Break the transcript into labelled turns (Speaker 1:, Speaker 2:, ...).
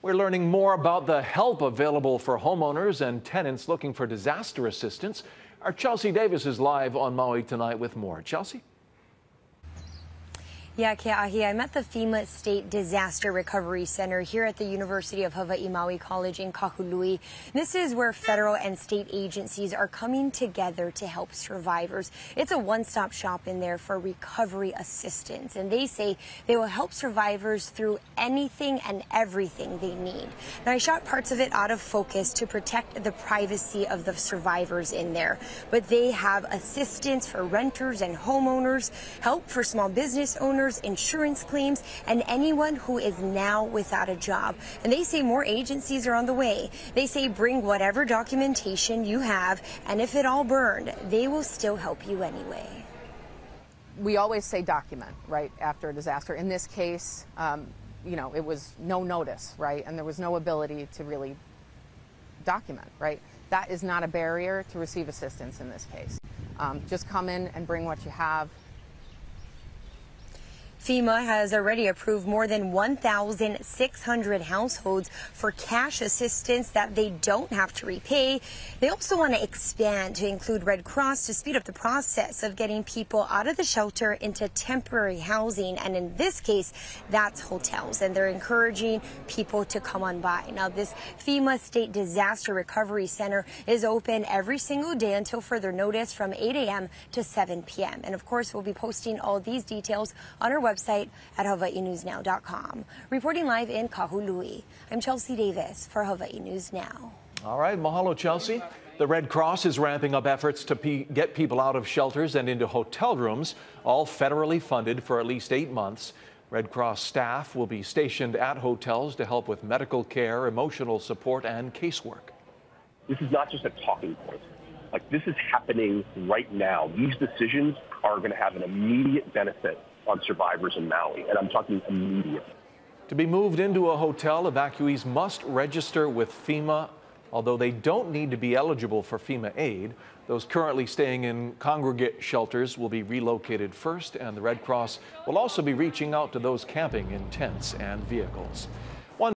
Speaker 1: We're learning more about the help available for homeowners and tenants looking for disaster assistance. Our Chelsea Davis is live on Maui tonight with more. Chelsea?
Speaker 2: Yeah, Ke'ahi, I'm at the FEMA State Disaster Recovery Center here at the University of Hawaii Maui College in Kahului. This is where federal and state agencies are coming together to help survivors. It's a one-stop shop in there for recovery assistance, and they say they will help survivors through anything and everything they need. Now, I shot parts of it out of focus to protect the privacy of the survivors in there, but they have assistance for renters and homeowners, help for small business owners, insurance claims, and anyone who is now without a job. And they say more agencies are on the way. They say bring whatever documentation you have, and if it all burned, they will still help you anyway.
Speaker 3: We always say document, right, after a disaster. In this case, um, you know, it was no notice, right, and there was no ability to really document, right? That is not a barrier to receive assistance in this case. Um, just come in and bring what you have.
Speaker 2: FEMA has already approved more than 1,600 households for cash assistance that they don't have to repay. They also want to expand to include Red Cross to speed up the process of getting people out of the shelter into temporary housing. And in this case, that's hotels. And they're encouraging people to come on by. Now, this FEMA State Disaster Recovery Center is open every single day until further notice from 8 a.m. to 7 p.m. And of course, we'll be posting all these details on our website website at hawaiinewsnow.com. Reporting live in Kahului, I'm Chelsea Davis for Hawaii News Now.
Speaker 1: All right, mahalo, Chelsea. The Red Cross is ramping up efforts to get people out of shelters and into hotel rooms, all federally funded for at least eight months. Red Cross staff will be stationed at hotels to help with medical care, emotional support, and casework.
Speaker 4: This is not just a talking point. Like, this is happening right now. These decisions are going to have an immediate benefit on survivors in Maui, and I'm talking immediate.
Speaker 1: To be moved into a hotel, evacuees must register with FEMA, although they don't need to be eligible for FEMA aid. Those currently staying in congregate shelters will be relocated first, and the Red Cross will also be reaching out to those camping in tents and vehicles.